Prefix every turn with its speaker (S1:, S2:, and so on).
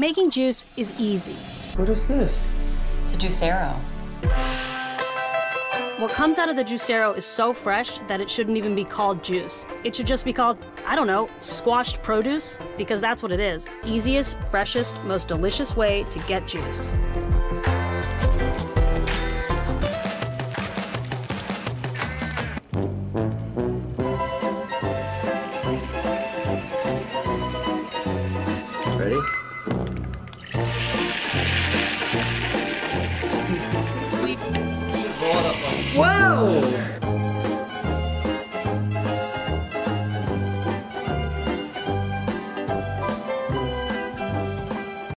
S1: Making juice is easy.
S2: What is this?
S3: It's a Juicero.
S1: What comes out of the Juicero is so fresh that it shouldn't even be called juice. It should just be called, I don't know, squashed produce, because that's what it is. Easiest, freshest, most delicious way to get juice.
S2: Ready? Whoa!